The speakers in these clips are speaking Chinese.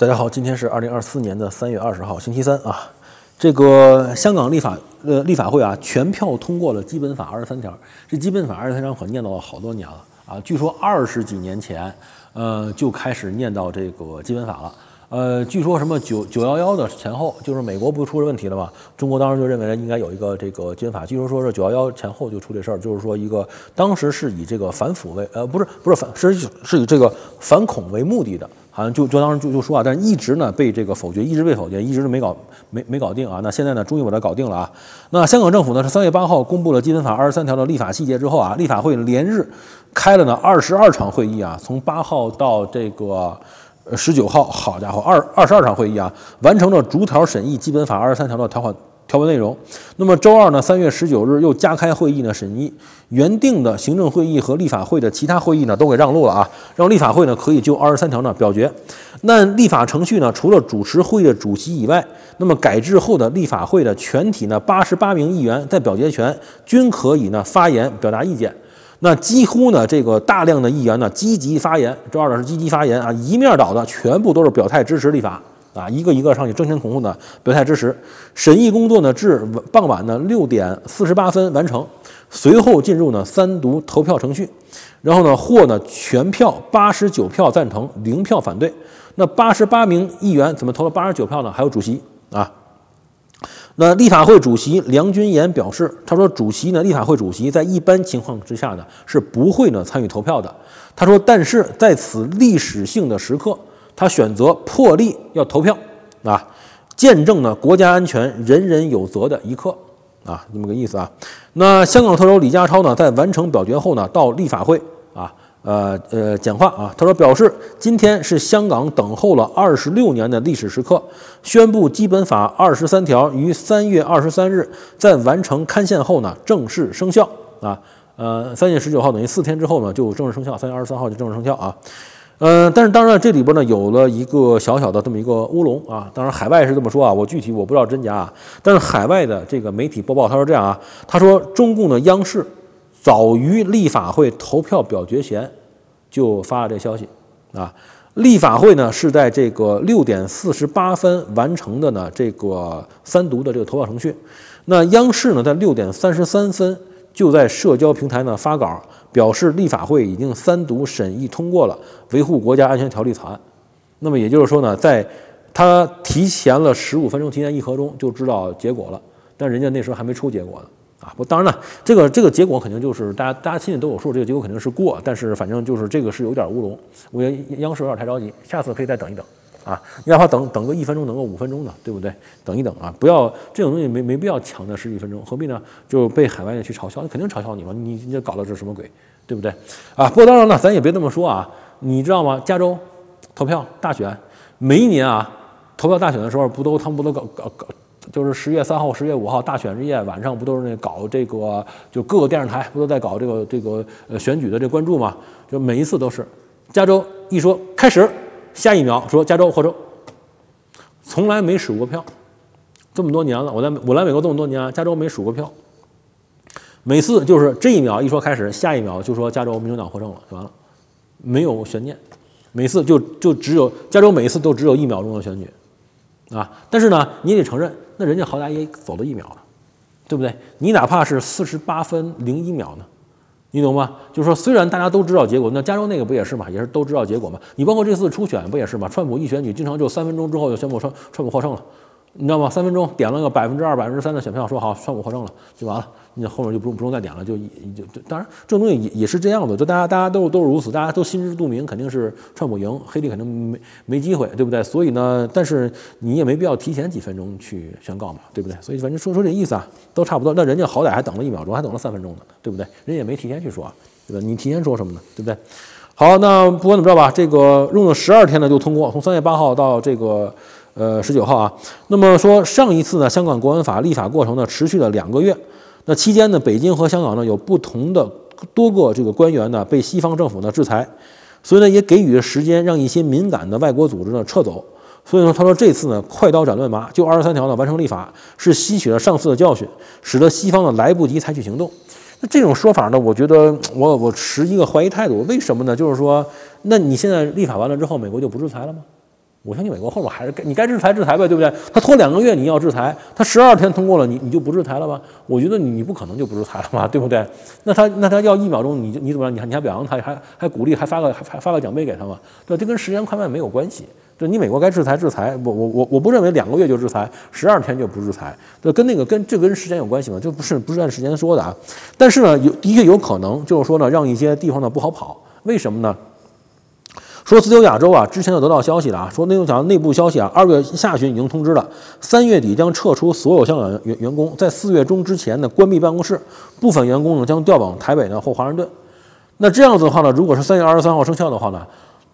大家好，今天是二零二四年的三月二十号，星期三啊。这个香港立法呃立法会啊，全票通过了基本法二十三条。这基本法二十三条可念叨了好多年了啊，据说二十几年前呃就开始念叨这个基本法了。呃，据说什么九九幺幺的前后，就是美国不出了问题了吗？中国当时就认为应该有一个这个基本法。据说说是九幺幺前后就出这事儿，就是说一个当时是以这个反腐为呃不是不是反是是以这个反恐为目的的，好像就就当时就就说啊，但是一直呢被这个否决，一直被否决，一直都没搞没没搞定啊。那现在呢终于把它搞定了啊。那香港政府呢是三月八号公布了基本法二十三条的立法细节之后啊，立法会连日开了呢二十二场会议啊，从八号到这个。十九号，好家伙，二二十二场会议啊，完成了逐条审议基本法二十三条的条款条文内容。那么周二呢，三月十九日又加开会议呢，审议原定的行政会议和立法会的其他会议呢，都给让路了啊，让立法会呢可以就二十三条呢表决。那立法程序呢，除了主持会议的主席以外，那么改制后的立法会的全体呢八十八名议员在表决权均可以呢发言表达意见。那几乎呢，这个大量的议员呢积极发言，周二呢是积极发言啊，一面倒的全部都是表态支持立法啊，一个一个上去争先恐后的表态支持。审议工作呢至傍晚呢六点四十八分完成，随后进入呢三读投票程序，然后呢获呢全票八十九票赞成，零票反对。那八十八名议员怎么投了八十九票呢？还有主席啊。那立法会主席梁君彦表示，他说：“主席呢，立法会主席在一般情况之下呢，是不会呢参与投票的。他说，但是在此历史性的时刻，他选择破例要投票啊，见证呢国家安全人人有责的一刻啊，这么个意思啊。那香港特首李家超呢，在完成表决后呢，到立法会啊。”呃呃，讲话啊，他说表示今天是香港等候了二十六年的历史时刻，宣布基本法二十三条于三月二十三日在完成刊宪后呢正式生效啊。呃，三月十九号等于四天之后呢就正式生效，三月二十三号就正式生效啊。嗯，但是当然这里边呢有了一个小小的这么一个乌龙啊。当然海外是这么说啊，我具体我不知道真假啊。但是海外的这个媒体播报他说这样啊，他说中共的央视。早于立法会投票表决前，就发了这消息啊。立法会呢是在这个六点四十八分完成的呢，这个三读的这个投票程序。那央视呢在六点三十三分就在社交平台呢发稿，表示立法会已经三读审议通过了《维护国家安全条例》草案。那么也就是说呢，在他提前了十五分钟，提前一刻钟就知道结果了，但人家那时候还没出结果呢。啊，不，当然了，这个这个结果肯定就是大家大家心里都有数，这个结果肯定是过，但是反正就是这个是有点乌龙，我觉得央视有点太着急，下次可以再等一等啊，你哪怕等等个一分钟，等个五分钟的，对不对？等一等啊，不要这种东西没没必要抢那十几分钟，何必呢？就被海外的去嘲笑，那肯定嘲笑你嘛，你你搞的这什么鬼，对不对？啊，不过当然了，咱也别这么说啊，你知道吗？加州投票大选，每一年啊，投票大选的时候不都他们不都搞搞搞。就是十月三号、十月五号大选日夜，晚上不都是那搞这个？就各个电视台不都在搞这个这个呃选举的这关注吗？就每一次都是，加州一说开始，下一秒说加州获胜，从来没数过票，这么多年了，我在我来美国这么多年，加州没数过票，每次就是这一秒一说开始，下一秒就说加州民主党获胜了，就完了，没有悬念，每次就就只有加州每一次都只有一秒钟的选举。啊，但是呢，你得承认，那人家好歹也走了一秒了，对不对？你哪怕是四十八分零一秒呢，你懂吗？就是说，虽然大家都知道结果，那加州那个不也是嘛，也是都知道结果嘛。你包括这次初选不也是嘛？川普一选举，经常就三分钟之后就宣布川川普获胜了。你知道吗？三分钟点了个百分之二、百分之三的选票，说好川普获胜了就完了，你后面就不用不用再点了，就就就当然这种东西也也是这样的，就大家大家都都是如此，大家都心知肚明，肯定是川普赢，黑利肯定没没机会，对不对？所以呢，但是你也没必要提前几分钟去宣告嘛，对不对？所以反正说说这意思啊，都差不多。那人家好歹还等了一秒钟，还等了三分钟呢，对不对？人也没提前去说，对吧？你提前说什么呢？对不对？好，那不管怎么着吧，这个用了十二天呢就通过，从三月八号到这个。呃，十九号啊，那么说上一次呢，香港国安法立法过程呢，持续了两个月。那期间呢，北京和香港呢，有不同的多个这个官员呢，被西方政府呢制裁，所以呢，也给予了时间让一些敏感的外国组织呢撤走。所以说，他说这次呢，快刀斩乱麻，就二十三条呢完成立法，是吸取了上次的教训，使得西方呢来不及采取行动。那这种说法呢，我觉得我我持一个怀疑态度。为什么呢？就是说，那你现在立法完了之后，美国就不制裁了吗？我相信美国后面还是该你该制裁制裁呗，对不对？他拖两个月你要制裁，他十二天通过了，你你就不制裁了吗？我觉得你你不可能就不制裁了嘛，对不对？那他那他要一秒钟，你你怎么样？你还你还表扬他，还还鼓励，还发个还发个奖杯给他嘛？对，这跟时间快慢没有关系。对，你美国该制裁制裁，我我我我不认为两个月就制裁，十二天就不制裁。对，跟那个跟这跟时间有关系吗？就不是不是按时间说的啊。但是呢，有的确有可能，就是说呢，让一些地方呢不好跑。为什么呢？说自由亚洲啊，之前就得到消息了啊，说内讲内部消息啊，二月下旬已经通知了，三月底将撤出所有香港员员工，在四月中之前呢关闭办公室，部分员工呢将调往台北呢或华盛顿。那这样子的话呢，如果是三月二十三号生效的话呢？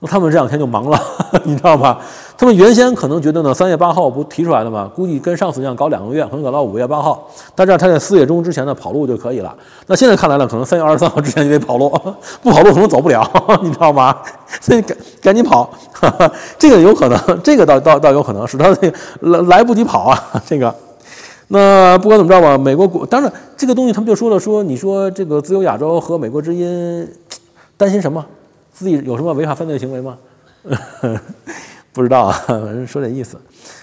那他们这两天就忙了，你知道吧？他们原先可能觉得呢，三月八号不提出来了吗？估计跟上次一样搞两个月，可能搞到五月八号。但是他在四月中之前呢跑路就可以了。那现在看来呢，可能三月二十三号之前就得跑路，不跑路可能走不了，你知道吗？所以赶赶紧跑，这个有可能，这个倒倒倒有可能是他来来不及跑啊。这个，那不管怎么着吧，美国国当然这个东西他们就说了，说你说这个自由亚洲和美国之音担心什么？自己有什么违法犯罪行为吗？不知道啊，反正说点意思。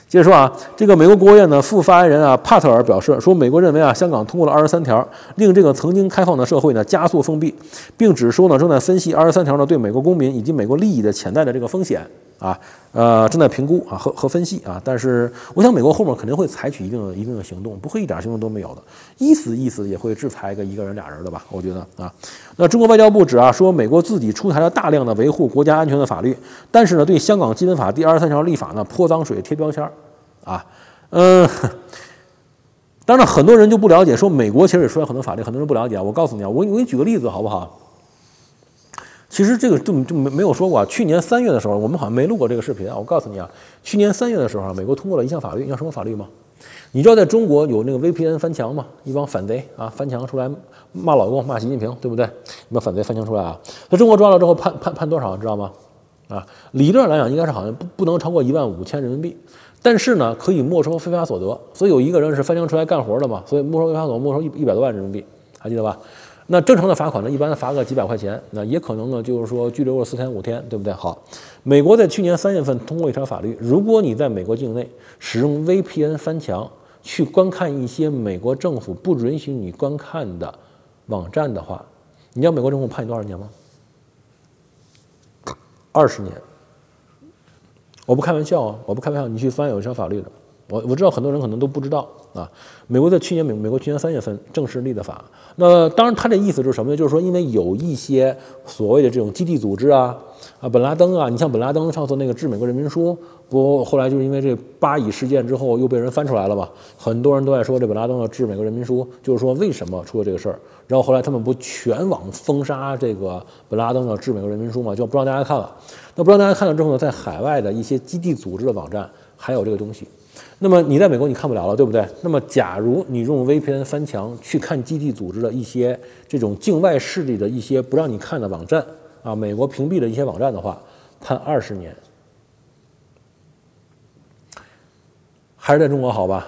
接着说啊，这个美国国务院的副发言人啊，帕特尔表示说，美国认为啊，香港通过了二十三条，令这个曾经开放的社会呢加速封闭，并指出呢，正在分析二十三条呢对美国公民以及美国利益的潜在的这个风险。啊，呃，正在评估啊和和分析啊，但是我想美国后面肯定会采取一定的一定的行动，不会一点行动都没有的，意思意思也会制裁个一个人俩人的吧？我觉得啊，那中国外交部指啊说，美国自己出台了大量的维护国家安全的法律，但是呢，对香港基本法第二十三条立法呢泼脏水贴标签儿啊，嗯，当然很多人就不了解，说美国其实也出台很多法律，很多人不了解。我告诉你啊，我我给你举个例子好不好？其实这个就就没没有说过啊。去年三月的时候，我们好像没录过这个视频啊。我告诉你啊，去年三月的时候，美国通过了一项法律，叫什么法律吗？你知道在中国有那个 VPN 翻墙吗？一帮反贼啊，翻墙出来骂老公、骂习近平，对不对？一帮反贼翻墙出来啊，在中国抓了之后判判判多少，知道吗？啊，理论上来讲应该是好像不不能超过一万五千人民币，但是呢可以没收非法所得。所以有一个人是翻墙出来干活的嘛，所以没收非法所得，没收一一百多万人民币，还记得吧？那正常的罚款呢，一般罚个几百块钱，那也可能呢，就是说拘留个四天五天，对不对？好，美国在去年三月份通过一条法律，如果你在美国境内使用 VPN 翻墙去观看一些美国政府不允许你观看的网站的话，你知道美国政府判你多少年吗？二十年。我不开玩笑啊，我不开玩笑，你去翻有一条法律的。我我知道很多人可能都不知道啊，美国在去年美美国去年三月份正式立的法。那当然，他这意思是什么呢？就是说，因为有一些所谓的这种基地组织啊，啊，本拉登啊，你像本拉登上次那个致美国人民书，不后来就是因为这巴以事件之后又被人翻出来了嘛，很多人都在说这本拉登的致美国人民书，就是说为什么出了这个事儿。然后后来他们不全网封杀这个本拉登的致美国人民书嘛，就不让大家看了。那不让大家看了之后呢，在海外的一些基地组织的网站还有这个东西。那么你在美国你看不了了，对不对？那么假如你用 VPN 翻墙去看基地组织的一些这种境外势力的一些不让你看的网站啊，美国屏蔽的一些网站的话，判二十年。还是在中国好吧？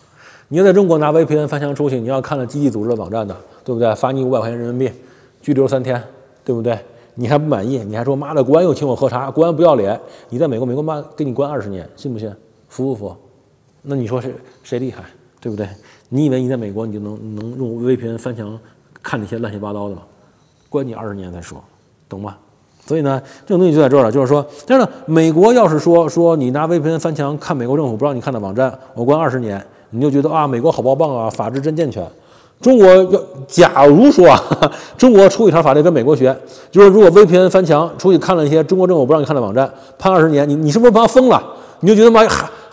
你要在中国拿 VPN 翻墙出去，你要看了基地组织的网站的，对不对？罚你五百块钱人民币，拘留三天，对不对？你还不满意？你还说妈的，国安又请我喝茶，国安不要脸！你在美国，美国妈给你关二十年，信不信？服不服？那你说谁谁厉害，对不对？你以为你在美国你就能能用 VPN 翻墙看那些乱七八糟的吗？关你二十年再说，懂吗？所以呢，这种东西就在这儿了，就是说，但是呢，美国要是说说你拿 VPN 翻墙看美国政府不让你看的网站，我关二十年，你就觉得啊，美国好棒棒啊，法治真健全。中国要假如说啊，中国出一条法律跟美国学，就是如果 VPN 翻墙出去看了一些中国政府不让你看的网站，判二十年，你你是不是把他疯了？你就觉得妈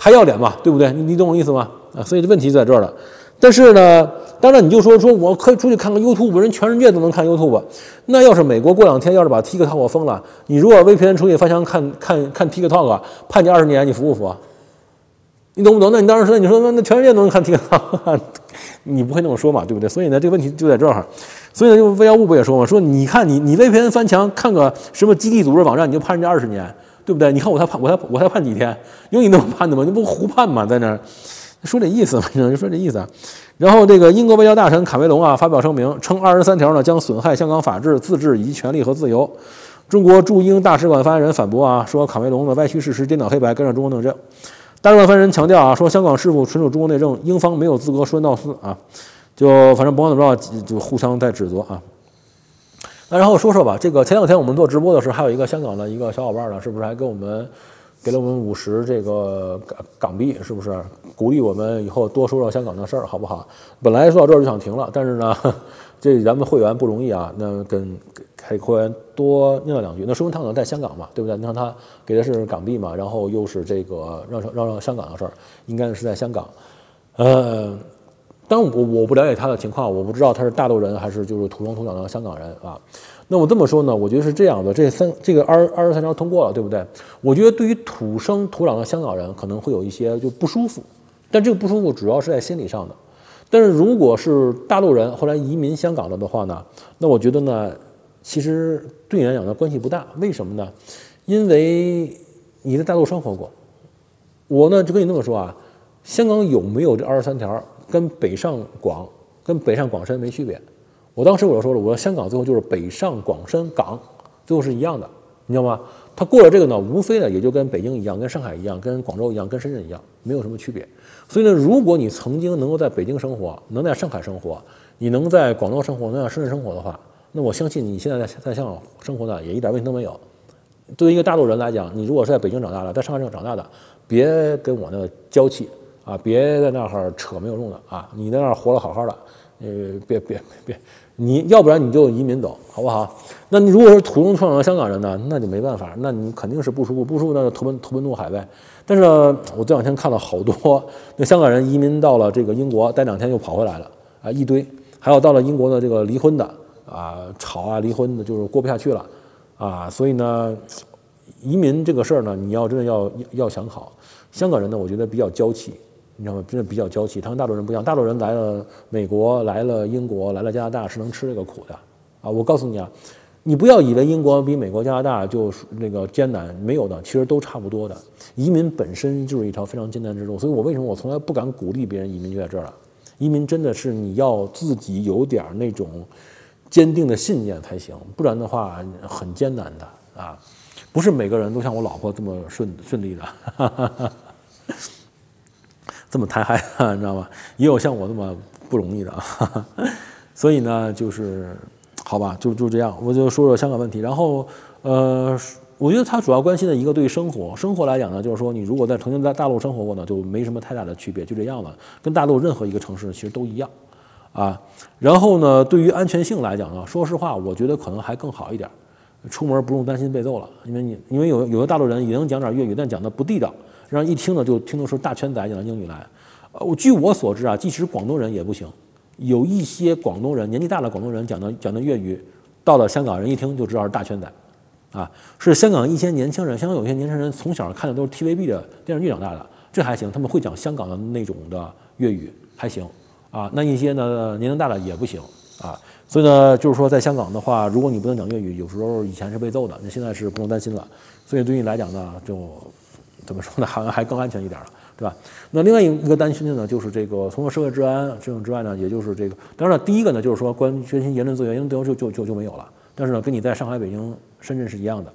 还要脸嘛，对不对？你你懂我意思吗？啊，所以这问题在这儿了。但是呢，当然你就说说我可以出去看看 YouTube，人全世界都能看 YouTube。那要是美国过两天要是把 TikTok 封了，你如果 VPN 出去翻墙看看看 TikTok，判你二十年，你服不服？你懂不懂？那你当时说你说那那全世界都能看 TikTok，你不会那么说嘛，对不对？所以呢，这个问题就在这儿。所以呢，就外交部不也说嘛，说你看你你 VPN 翻墙看个什么基地组织网站，你就判人家二十年。对不对？你看我才判，我才我才判几天？有你那么判的吗？你不胡判吗？在那儿说这意思嘛？就说这意思。然后这个英国外交大臣卡梅隆啊发表声明称，二十三条呢将损害香港法治、自治以及权利和自由。中国驻英大使馆发言人反驳啊，说卡梅隆的歪曲事实、颠倒黑白，干扰中国内政。大使馆发言人强调啊，说香港是否纯属中国内政，英方没有资格说三道四啊。就反正甭管怎么着，就互相在指责啊。那然后说说吧，这个前两天我们做直播的时候，还有一个香港的一个小伙伴呢，是不是还给我们给了我们五十这个港港币？是不是鼓励我们以后多说说香港的事儿，好不好？本来说到这儿就想停了，但是呢，这咱们会员不容易啊。那跟给会员多念了两句，那说明他可能在香港嘛，对不对？你看他给的是港币嘛，然后又是这个让让让香港的事儿，应该是在香港，呃。但我我不了解他的情况，我不知道他是大陆人还是就是土生土长的香港人啊。那我这么说呢，我觉得是这样的，这三这个二二十三条通过了，对不对？我觉得对于土生土长的香港人可能会有一些就不舒服，但这个不舒服主要是在心理上的。但是如果是大陆人后来移民香港了的话呢，那我觉得呢，其实对你来讲呢关系不大。为什么呢？因为你在大陆生活过，我呢就跟你这么说啊，香港有没有这二十三条？跟北上广、跟北上广深没区别。我当时我就说了，我说香港最后就是北上广深港，最后是一样的，你知道吗？他过了这个呢，无非呢也就跟北京一样，跟上海一样，跟广州一样，跟深圳一样，没有什么区别。所以呢，如果你曾经能够在北京生活，能在上海生活，你能在广州生活，能在深圳生活的话，那我相信你现在在在香港生活呢，也一点问题都没有。对于一个大陆人来讲，你如果是在北京长大的，在上海长大的，别跟我那个娇气。啊，别在那儿扯没有用的啊！你在那儿活得好好的，呃，别别别，你要不然你就移民走，好不好？那你如果是土生土长的香港人呢，那就没办法，那你肯定是不舒服，不舒服那就投奔投奔怒海呗。但是呢我这两天看了好多那香港人移民到了这个英国，待两天又跑回来了啊，一堆，还有到了英国的这个离婚的啊，吵啊离婚的，就是过不下去了啊。所以呢，移民这个事儿呢，你要真的要要想好。香港人呢，我觉得比较娇气。你知道吗？真的比较娇气。他跟大陆人不一样，大陆人来了美国，来了英国，来了加拿大是能吃这个苦的啊！我告诉你啊，你不要以为英国比美国、加拿大就那个艰难，没有的，其实都差不多的。移民本身就是一条非常艰难之路，所以我为什么我从来不敢鼓励别人移民就在这儿了。移民真的是你要自己有点那种坚定的信念才行，不然的话很艰难的啊！不是每个人都像我老婆这么顺顺利的。这么太嗨，你知道吗？也有像我这么不容易的啊，所以呢，就是好吧，就就这样，我就说说香港问题。然后，呃，我觉得他主要关心的一个对生活，生活来讲呢，就是说你如果在曾经在大陆生活过呢，就没什么太大的区别，就这样了，跟大陆任何一个城市其实都一样啊。然后呢，对于安全性来讲呢，说实话，我觉得可能还更好一点，出门不用担心被揍了，因为你因为有有的大陆人也能讲点粤语，但讲的不地道。让一听呢，就听得出大圈仔讲的英语来。呃，我据我所知啊，即使广东人也不行。有一些广东人年纪大的广东人讲的讲的粤语，到了香港人一听就知道是大圈仔，啊，是香港一些年轻人，香港有些年轻人从小看的都是 TVB 的电视剧长大的，这还行，他们会讲香港的那种的粤语还行啊。那一些呢年龄大的也不行啊。所以呢，就是说在香港的话，如果你不能讲粤语，有时候以前是被揍的，那现在是不用担心了。所以对你来讲呢，就。怎么说呢？好像还更安全一点了，对吧？那另外一个担心的呢，就是这个从社会治安这种之外呢，也就是这个，当然了，第一个呢，就是说关于关心言论自由，言论自由就就就就没有了。但是呢，跟你在上海、北京、深圳是一样的，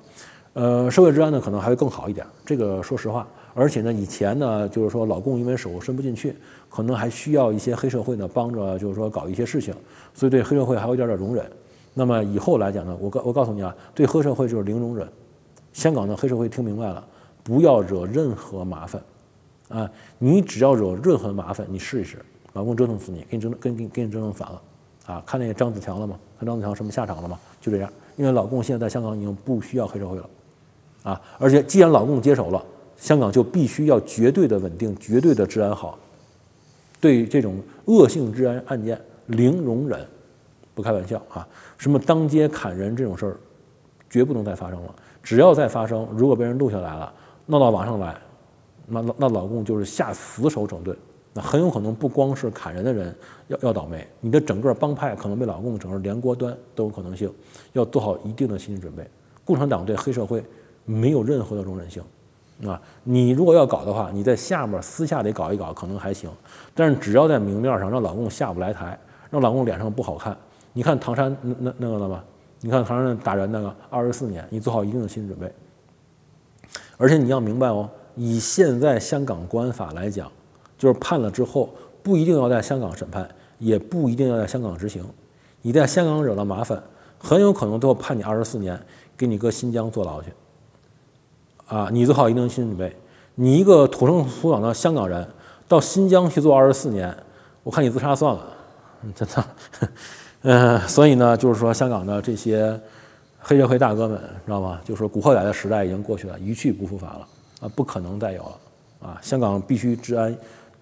呃，社会治安呢可能还会更好一点。这个说实话，而且呢，以前呢，就是说老共因为手伸不进去，可能还需要一些黑社会呢帮着，就是说搞一些事情，所以对黑社会还有一点点容忍。那么以后来讲呢，我告我告诉你啊，对黑社会就是零容忍。香港的黑社会听明白了。不要惹任何麻烦，啊！你只要惹任何麻烦，你试一试，老公折腾死你，给你折腾，跟给给你折腾反了，啊！看那个张子强了吗？看张子强什么下场了吗？就这样，因为老公现在在香港已经不需要黑社会了，啊！而且既然老公接手了，香港就必须要绝对的稳定，绝对的治安好，对这种恶性治安案件零容忍，不开玩笑啊！什么当街砍人这种事儿，绝不能再发生了。只要再发生，如果被人录下来了。闹到网上来，那那老公就是下死手整顿，那很有可能不光是砍人的人要要倒霉，你的整个帮派可能被老公整个连锅端都有可能性，要做好一定的心理准备。共产党对黑社会没有任何的容忍性，啊，你如果要搞的话，你在下面私下里搞一搞可能还行，但是只要在明面上让老公下不来台，让老公脸上不好看，你看唐山那那那个了吗？你看唐山打人那个二十四年，你做好一定的心理准备。而且你要明白哦，以现在香港国安法来讲，就是判了之后不一定要在香港审判，也不一定要在香港执行。你在香港惹了麻烦，很有可能都要判你二十四年，给你搁新疆坐牢去。啊，你做好一定心理准备。你一个土生土长的香港人，到新疆去做二十四年，我看你自杀算了，真的。嗯，所以呢，就是说香港的这些。黑社会大哥们，知道吗？就是说古惑仔的时代已经过去了，一去不复返了啊，不可能再有了啊！香港必须治安，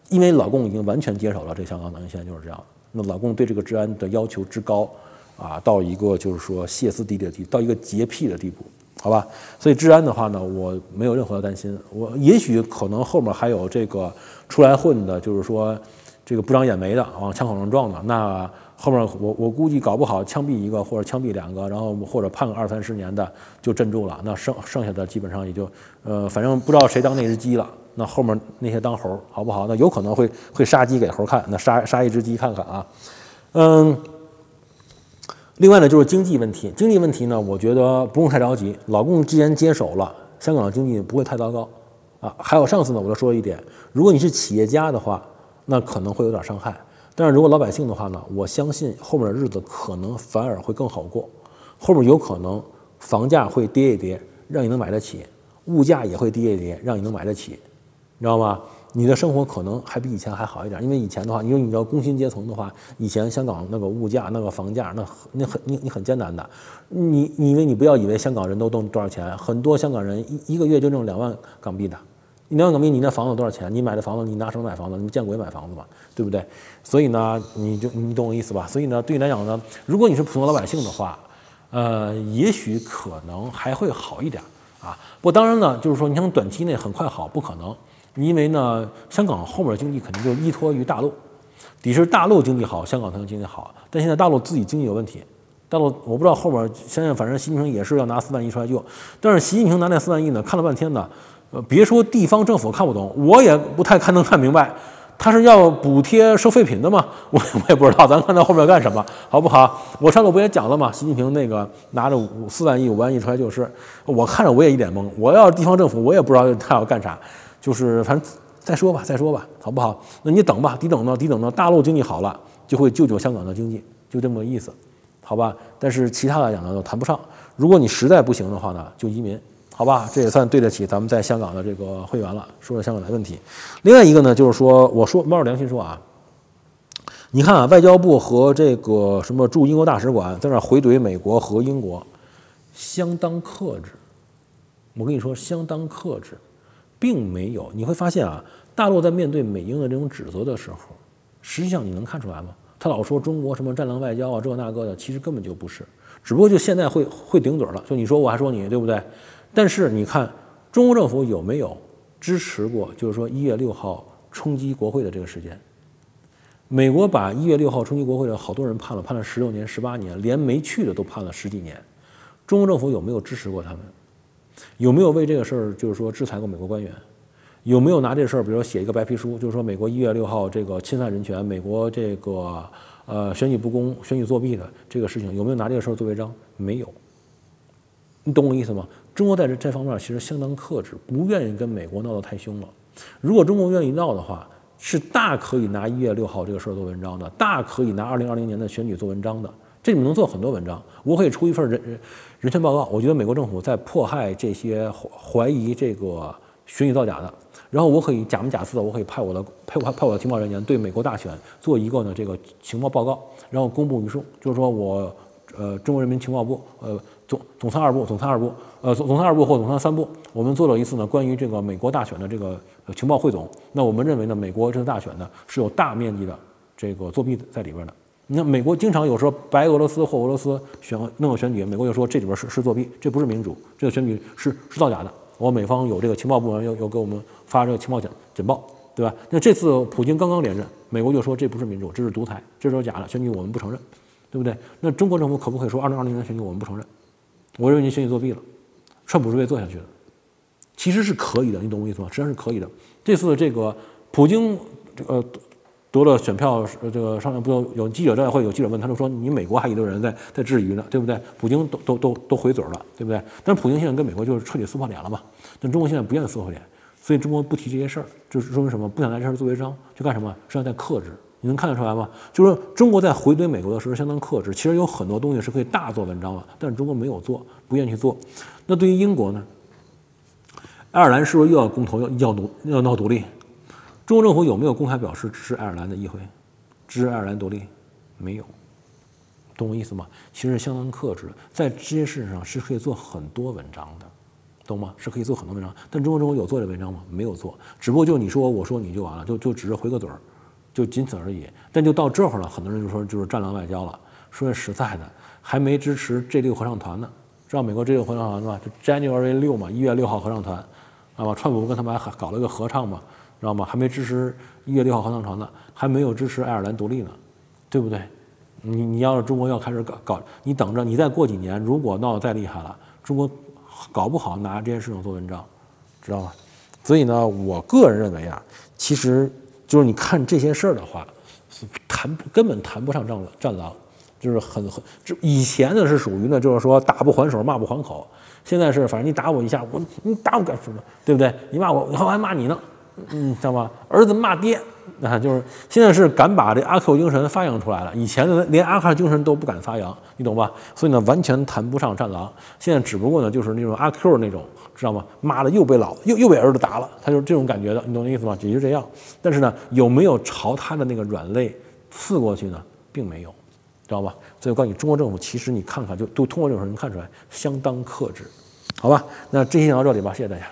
因为老共已经完全接手了，这香港等于现在就是这样。那老共对这个治安的要求之高啊，到一个就是说歇斯底里的地，到一个洁癖的地步，好吧？所以治安的话呢，我没有任何的担心。我也许可能后面还有这个出来混的，就是说这个不长眼眉的，往枪口上撞的那。后面我我估计搞不好枪毙一个或者枪毙两个，然后或者判个二三十年的就镇住了。那剩剩下的基本上也就呃，反正不知道谁当那只鸡了。那后面那些当猴好不好？那有可能会会杀鸡给猴看。那杀杀一只鸡看看啊。嗯。另外呢，就是经济问题。经济问题呢，我觉得不用太着急。老共既然接手了，香港的经济不会太糟糕啊。还有上次呢，我就说一点，如果你是企业家的话，那可能会有点伤害。但是如果老百姓的话呢，我相信后面的日子可能反而会更好过，后面有可能房价会跌一跌，让你能买得起；物价也会跌一跌，让你能买得起，你知道吗？你的生活可能还比以前还好一点，因为以前的话，因为你知道工薪阶层的话，以前香港那个物价、那个房价，那那很你你很艰难的。你你因为你不要以为香港人都挣多少钱，很多香港人一一个月就挣两万港币的。你两万港币，你那房子多少钱？你买的房子，你拿什么买房子？你见鬼买房子嘛？对不对？所以呢，你就你懂我意思吧？所以呢，对你来讲呢，如果你是普通老百姓的话，呃，也许可能还会好一点啊。不过当然呢，就是说你想短期内很快好，不可能，因为呢，香港后面经济肯定就依托于大陆，得是大陆经济好，香港才能经济好。但现在大陆自己经济有问题，大陆我不知道后面现在反正习近平也是要拿四万亿出来救，但是习近平拿那四万亿呢，看了半天呢。呃，别说地方政府看不懂，我也不太看能看明白，他是要补贴收废品的吗？我我也不知道，咱看他后面干什么，好不好？我上次不也讲了吗？习近平那个拿着五四万亿、五万亿出来救市，我看着我也一脸懵。我要是地方政府，我也不知道他要干啥，就是反正再说吧，再说吧，好不好？那你等吧，得等到，得等到大陆经济好了，就会救救香港的经济，就这么个意思，好吧？但是其他来讲呢，都谈不上。如果你实在不行的话呢，就移民。好吧，这也算对得起咱们在香港的这个会员了。说说香港的问题，另外一个呢，就是说，我说猫着良心说啊，你看啊，外交部和这个什么驻英国大使馆在那回怼美国和英国，相当克制。我跟你说，相当克制，并没有。你会发现啊，大陆在面对美英的这种指责的时候，实际上你能看出来吗？他老说中国什么战狼外交啊，这那个的，其实根本就不是，只不过就现在会会顶嘴了。就你说我还说你，对不对？但是你看，中国政府有没有支持过？就是说一月六号冲击国会的这个事件，美国把一月六号冲击国会的好多人判了，判了十六年、十八年，连没去的都判了十几年。中国政府有没有支持过他们？有没有为这个事儿就是说制裁过美国官员？有没有拿这事儿，比如说写一个白皮书，就是说美国一月六号这个侵犯人权，美国这个呃选举不公、选举作弊的这个事情，有没有拿这个事儿做文章？没有。你懂我意思吗？中国在这这方面其实相当克制，不愿意跟美国闹得太凶了。如果中国愿意闹的话，是大可以拿一月六号这个事儿做文章的，大可以拿二零二零年的选举做文章的。这里面能做很多文章。我可以出一份人人权报告。我觉得美国政府在迫害这些怀疑这个选举造假的。然后我可以假模假式的，我可以派我的派派派我的情报人员对美国大选做一个呢这个情报报告，然后公布于众。就是说我呃中国人民情报部呃。总总参二部，总参二部，呃，总总参二部或总参三部，我们做了一次呢，关于这个美国大选的这个情报汇总。那我们认为呢，美国这次大选呢是有大面积的这个作弊在里边的。那美国经常有时候白俄罗斯或俄罗斯选弄个选举，美国就说这里边是是作弊，这不是民主，这个选举是是造假的。我美方有这个情报部门又又给我们发这个情报简简报，对吧？那这次普京刚刚连任，美国就说这不是民主，这是独裁，这是假的选举，我们不承认，对不对？那中国政府可不可以说二零二零年选举我们不承认？我认为您选举作弊了，川普是被做下去的，其实是可以的，你懂我意思吗？实际上是可以的。这次这个普京这个夺了选票，这个上面不有有记者招待会，有记者问他就说你美国还一堆人在在质疑呢，对不对？普京都都都都回嘴了，对不对？但是普京现在跟美国就是彻底撕破脸了嘛。但中国现在不愿意撕破脸，所以中国不提这些事儿，就是说明什么？不想拿这儿做文章，就干什么？实际上在克制。你能看得出来吗？就是中国在回怼美国的时候相当克制，其实有很多东西是可以大做文章的，但中国没有做，不愿意去做。那对于英国呢？爱尔兰是不是又要公投要要独要闹独立？中国政府有没有公开表示支持爱尔兰的议会，支持爱尔兰独立？没有，懂我意思吗？其实相当克制，在这些事情上是可以做很多文章的，懂吗？是可以做很多文章，但中国政府有做这文章吗？没有做，只不过就你说我说你就完了，就就只是回个嘴儿。就仅此而已，但就到这会儿了，很多人就说就是战狼外交了。说实在的，还没支持 G 六合唱团呢，知道美国这六合唱团吧？就 January 六嘛，一月六号合唱团，知道吧？川普不跟他们还搞了个合唱嘛，知道吗？还没支持一月六号合唱团呢，还没有支持爱尔兰独立呢，对不对？你你要是中国要开始搞搞，你等着，你再过几年，如果闹得再厉害了，中国搞不好拿这件事情做文章，知道吗？所以呢，我个人认为啊，其实。就是你看这些事儿的话，谈根本谈不上战战狼，就是很很，就以前呢是属于呢，就是说打不还手，骂不还口。现在是反正你打我一下，我你打我干什么？对不对？你骂我，我还骂你呢，嗯，知道吗？儿子骂爹。啊，就是现在是敢把这阿 Q 精神发扬出来了，以前呢连阿 Q 精神都不敢发扬，你懂吧？所以呢完全谈不上战狼。现在只不过呢就是那种阿 Q 那种，知道吗？妈的又被老又又被儿子打了，他就是这种感觉的，你懂那意思吗？也就这样。但是呢有没有朝他的那个软肋刺过去呢？并没有，知道吧？所以我告诉你，中国政府其实你看看就都通过这种事能看出来相当克制，好吧？那这期讲到这里吧，谢谢大家。